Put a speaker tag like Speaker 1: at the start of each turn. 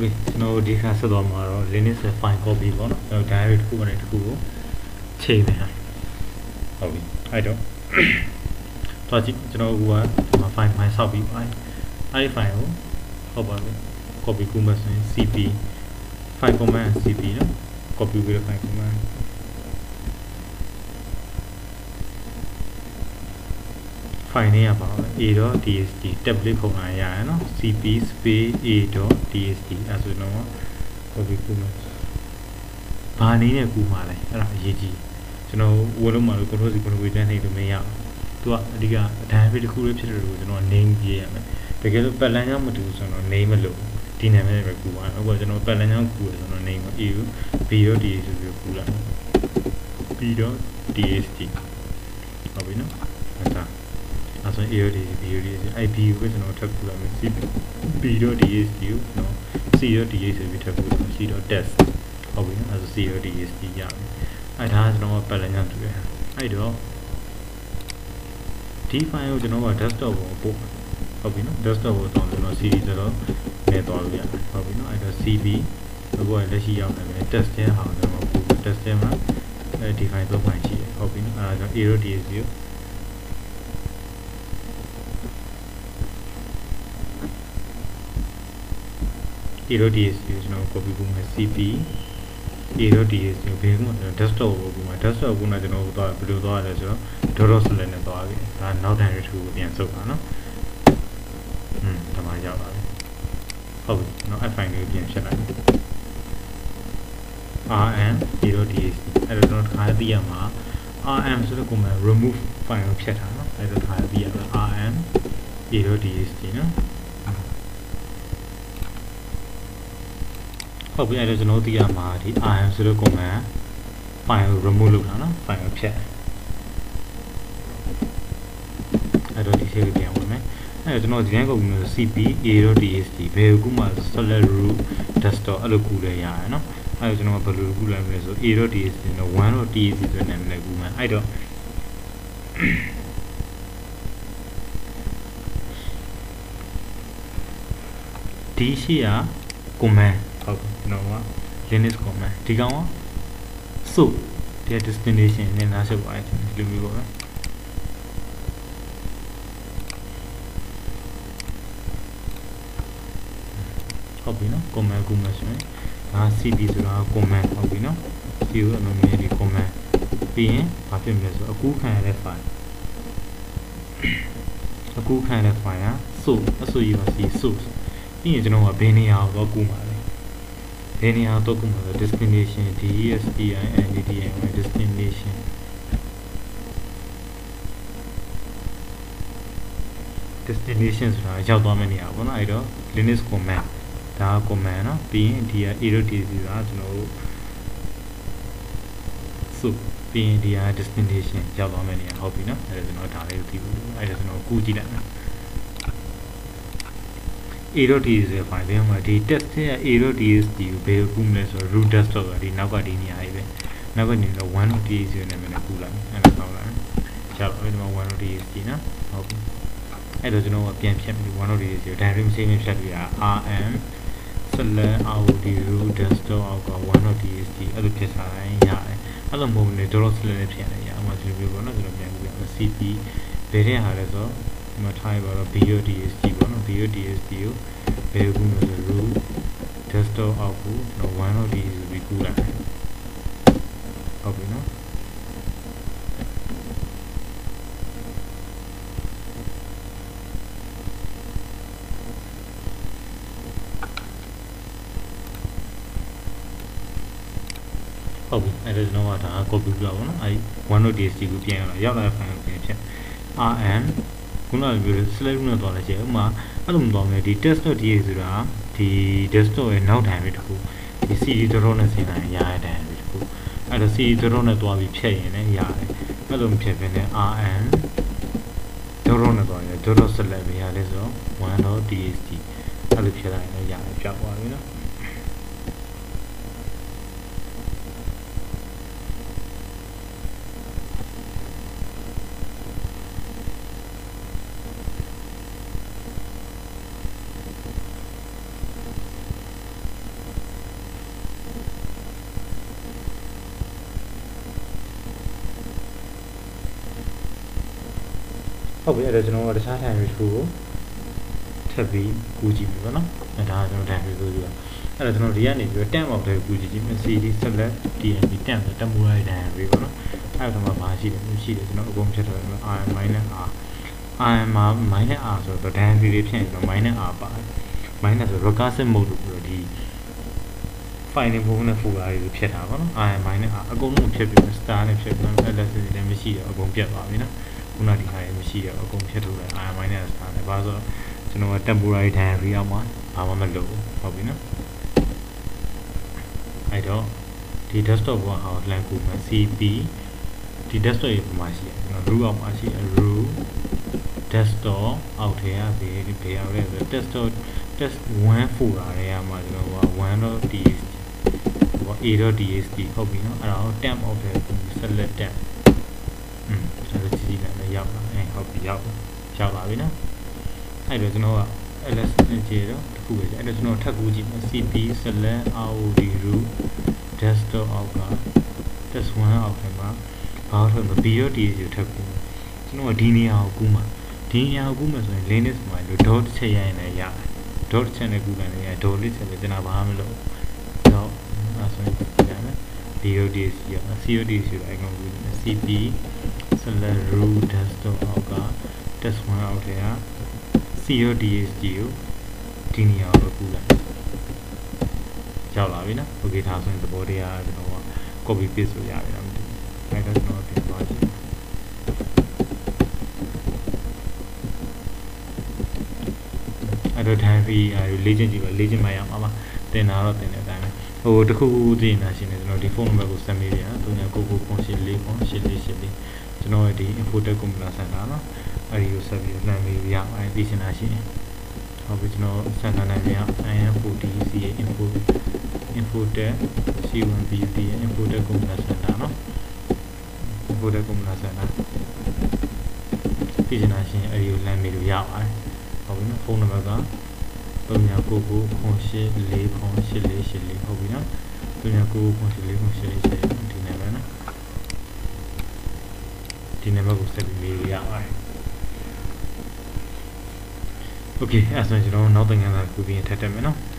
Speaker 1: ပြီကျွန်တော်ဒီခါဆက်သွားမှာတော့ Linux ရဲ့ file copy ပေါ့နော်ကျွန်တော် diary တစ်ခုနဲ့တစ်ခုကိုချိန်နေတာဟုတ်ပြီအဲ့တော့တော့ကြည့်ကျွန်တော်ကဒီမှာ file file ဆောက်ပြီးပါအဲ့ဒီ file ကိုဟုတ်ပါပြီ copy ကူးမှဆိုရင် cp file command cp နော် copy ပြီးတော့ file command file နေရပါတော့ a.txt template ခုံလာရရနော် cp space a.txt အဲဆိုတော့ copy ကူးမယ်ဘာနည်းနဲ့ကူးမှာလဲအဲ့ဒါအရေးကြီးကျွန်တော်ဝယ်လို့မှလို့ control c control v တန်းနေလို့မရဘူးသူကအဓိကအဒိုင်းပဲတစ်ခုလေးဖြစ်တယ်လို့ကျွန်တော် name ပြရမယ်တကယ်လို့ပတ်လန်းကြောင့်မတူဘူးဆိုတော့ name မလို့ဒီနာမည်နဲ့ပဲကူးပါအခုကျွန်တော်ပတ်လန်းကြောင့်ကူးတယ်ဆိုတော့ name ကို a b.d ဆိုပြီးကူးလိုက် b.dst ဟုတ်ပြီနော်အဲ့ဒါ အဲဆို AOD BOD အဲ့ B ကိုကျွန်တော်ထပ်ကူလာမယ် C B.DSD ကိုနော် C.DS ဆိုပြီးထပ်ကူလာမယ် C.test ဟုတ်ပြီနော်အဲဆို C.DSD ရပြီအဲ့ဒါကျွန်တော်ပတ်လည်ညံ့တွေ့အဲ့တော့ဒီ file ကိုကျွန်တော်က desktop ပေါ်ပို့ဟုတ်ပြီနော် desktop ပေါ်တောင်းကျွန်တော် CD ဆိုတော့နေသွားလို့ရတယ်ဟုတ်ပြီနော်အဲ့တော့ CB အခုကလက်ရှိရောက်နေတယ် test တဲ့ဟာကိုကျွန်တော်ပို့ test တဲ့မှာအဲဒီ file သုံးဖိုင်ရှိတယ်ဟုတ်ပြီနော်အဲ့ဒါကြောင့် AODS ကို ADS ကိုကျွန်တော် copy ပုံမှာ CP ADS ကိုဘေးမှာ desktop ကိုပုံမှာ desktop ကိုကျွန်တော်သွားဘယ်လိုသွားရလဲဆိုတော့ dot slash နဲ့သွားပြီဒါနောက်တန်ရထူကိုပြန်စုပ်ပါနော်อืมဒါမှရောက်ပါပြီဟုတ်ပြီနော် F5 လေးပြန်ဖြစ်လာပြီ rm 0ds အဲ့တော့ကျွန်တော်တစ်ခါသိရမှာ rm ဆိုတဲ့ command remove file ကိုဖြတ်တာနော်အဲ့တော့တစ်ခါသိရမှာ rm 0ds နော် ဟုတ်ပြီအဲ့တော့ကျွန်တော်သိရမှာဒီ im ဆိုတဲ့ command file ကို remove လုပ်တာနော် file ကိုဖျက်အဲ့တော့ဒီရှိကိုပြန်ဝင်မယ်အဲ့တော့ကျွန်တော်ဒီတိုင်းကုန်ပြီး cpa.dsd ဘယ်ကူမှ select root desktop အဲ့လိုကူလဲရရနော်အဲ့တော့ကျွန်တော်ဘယ်လိုကူလဲမလဲဆို a.dsd နဲ့ 1.dsd ဆိုတဲ့နာမည်နဲ့ကူမယ်အဲ့တော့ဒီရှိရ command ဟုတ်ကျွန်တော်က Linux command ဒီကောင်က so ဒီ destination နဲ့နားဆက်ပါဒီလိုမျိုးပေါ့နော်ဟုတ်ပြီနော် command ကူမယ်ဆိုရင်ဒါ cd ဆိုတာ command ဟုတ်ပြီနော် cd ကိုအမှန်မြင်ဒီ command ပြီးရင်ဘာဖြစ်မလဲဆိုအကူခံရတဲ့ file အကူခံရတဲ့ file က so အဆိုရပါစီ source ပြီးရင်ကျွန်တော်ကဘယ်နေရာကိုတော့ကူမှာလဲ ဘယ်နေရာတော့ကူမှာလဲ destination destin ndin destination destination ဆိုတာရောက်သွားမယ့်နေရာပေါ့နော်အဲ့တော့ linux command ဒါက command เนาะပြီးရင်ဒီက arrow tc ဆိုတာကျွန်တော်တို့ soup ပြီးရင်ဒီက destination ရောက်သွားမယ့်နေရာဟုတ်ပြီเนาะအဲ့ဒါကျွန်တော်ဒါလေးကိုသိဖို့အဲ့ဒါကျွန်တော်ကူကြည့်လိုက်မယ် a.ds ဆိုတဲ့ file ထဲမှာဒီ test ရဲ့ a.ds ကိုဘယ်ကူးမလဲဆိုတော့ root desktop ကဒီနောက်ကဒီနေရာကြီးပဲနောက်ကနေတော့ 1.ds ဆိုတဲ့နာမည်နဲ့ကူးလိုက်အဲ့ဒါကောင်းလာတယ်ကျတော့ဒီမှာ 1.ds ကြီးနော်ဟုတ်ပြီအဲ့တော့ကျွန်တော်ကပြန်ဖြတ်ပြီး 1.ds ကို direct message ဖြတ်လို့ရ rm select out root desktop အောက်က 1.ds အဲ့လိုဖြစ်စားရင်ရတယ်အဲ့လိုမဟုတ်ဘူးလေ dot select နဲ့ဖြတ်လိုက်ရအောင်ဒီလိုမျိုးပေါ့နော်ကျွန်တော်ပြန်ပြီး cp ဘယ်ထဲဟာလဲဆိုတော့ ဒီမှာထားရပါတော့ BODSG ပေါ့နော် BODSG ကိုဘယ်ကူလို့ဆို root desktop အောက်ကိုတော့ 1.ds ဆိုပြီးကူးလိုက်ဟုတ်ပြီနော်ဟုတ်ပြီအဲ့ဒါကျွန်တော်ကဒါ copy ပြပါဘောနော်အဲ့ 1.dsg ကိုပြန်ရအောင်ရောက်လာတဲ့ file ကိုပြန်ဖြတ် rm ခုနကပြောတဲ့ select နဲ့သွားလိုက်ချင်ဥမာအဲ့လိုမသွားမယ်ဒီ test.da ဆိုတာဒီ desktop ရဲ့နောက်ထိုင်ပဲတခုဒီ cd တော်နဲ့ဆင်းတိုင်းရရတဲ့ပဲတခုအဲ့တော့ cd တော်နဲ့သွားပြီးဖြတ်ရင်လည်းရတယ်အဲ့လိုမဖြတ်ဘဲနဲ့ rm တော်နဲ့သွားရင် dot select ပဲရတယ်ဆိုတော့ 1.dst အဲ့လိုဖြတ်လိုက်ရင်လည်းရတယ်ပြောက်သွားပြီနော် ဟုတ်ပြီအဲ့တော့ကျွန်တော်တို့တခြား time တစ်ခုကိုထပ်ပြီးကူးကြည့်ပြီပေါ့နော်အဲဒါကကျွန်တော် time တစ်ခုကူးပြီးတော့အဲ့တော့ကျွန်တော်ဒီကနေပြီးတော့ temp အောက်ထဲကူးကြည့်ကြည့်မယ် cd select dnb temp ဆို temporary diary ပေါ့နော်အဲ့တော့မှဘာရှိတယ်မရှိတယ်ကျွန်တော်အကုန်ဖြတ်ထားတယ် r minus r r မှာ minus r ဆိုတော့ diary တွေဖြစ်ရင်တော့ minus r ပါတယ် minus ဆို recursive mode လို့ပြောဒီ file နဲ့ပုံနဲ့ folder တွေဖြစ်တာပေါ့နော် r minus r အကုန်လုံးဖြစ်ပြီး star နဲ့ဖြစ်ပြီး ls တွေလည်းမရှိတော့အကုန်ပြတ်သွားပြီနော် ခုနဒီဟာတွေမရှိတော့အကုန်ဖြစ်ထုတ်လိုက် r minus star နဲ့ဘာလို့ဆိုတော့ကျွန်တော်က temporary diary အောက်မှာဘာမှမလုပ်ဘူးဟုတ်ပြီနော်အဲ့တော့ဒီ desktop ကဟောလန်ကူမှာ cp ဒီ desktop ရဲ့ပုံမှာရှိတယ်ကျွန်တော် root အောက်မှာရှိတယ် root desktop အောက်ထဲကဘေးဘေးရောက်လဲဆို desktop test 1 folder တွေကမှာကျွန်တော်က 1.txt ဟို a.txt ဟုတ်ပြီနော်အဲ့ဒါကို temp အောက်ထဲ select temp อืมအဲ့ဒါကြည့်လိုက်မယ် ရောက်လာအဲဟုတ်ပြီရောက်ရောက်လာပြီနော်အဲ့တော့ကျွန်တော်က ls နဲ့ကြည့်တော့တခုပဲအဲ့တော့ကျွန်တော်ထပ်ကူးကြည့်မယ် cp select rod root desktop အောက်က test 1အောက်ထဲမှာဘာလို့လဲ b.txt ကိုထပ်ကူးကျွန်တော်ကဒီနေရာကိုကူးမှာဒီနေရာကိုကူးမှာဆိုရင် linux မှာလို့ dot ချက်ရိုင်းနေရတယ် dot ချက်နဲ့ကူးကန်နေရ dot လေးချက်ပဲကျွန်တော်ဘာမှမလုပ်တော့အဲဆိုရင်ကြည့်ရမယ် DODC ရ CODC ကို icon ကူးနေ CP select root desktop အောက်က test 1အောက်ထဲက CODSG ကိုဒီနေရာကိုကူးလိုက်ရောက်လာပြီနော် okay ဒါဆိုရင်သဘောတရားကျွန်တော်က copy paste လို့ရတယ်မသိဘူးအဲဒါကျွန်တော်ပြင်သွားကြည့်အဲ့တော့ time fee အဲလေ့ကျင့်ကြည့်ပါလေ့ကျင့်မှရမှာပါတင်တာတော့တင်တဲ့အတိုင်းပဲဟိုတခုခုသိနေတာရှိနေကျွန်တော်ဒီဖုန်းနံပါတ်ကိုဆက်မေးရအောင်3999 8484 ကျွန်တော်ရဲ့ဒီ infotech computer center เนาะအဲ့ဒီကိုဆက်ပြီးလှမ်းမေးရအောင်အဲ့ဒီရှင်းတာရှိရင်ဟုတ်ပြီကျွန်တော်စံနာနိုင်ပြန် IN40C ရဲ့ info infotech C1BUT ရဲ့ infotech computer center เนาะ infotech computer center ပြည်နာရှင်အဲ့ဒီကိုလှမ်းမေးလို့ရပါတယ်ဟုတ်ပြီနော်ဖုန်းနံပါတ်က3999 08 4 ဟုတ်ပြီနော်3999 08 4 ဒီနံပါတ်နော်ဒီ နံပါတ်ကိုဆက်ပြီးမေးလို့ရပါတယ်။ Okay အဲ့ဒါဆိုရင်ကျွန်တော်နောက်သင်ခန်းစာကိုပြင်ထပ်တက်မယ်နော်။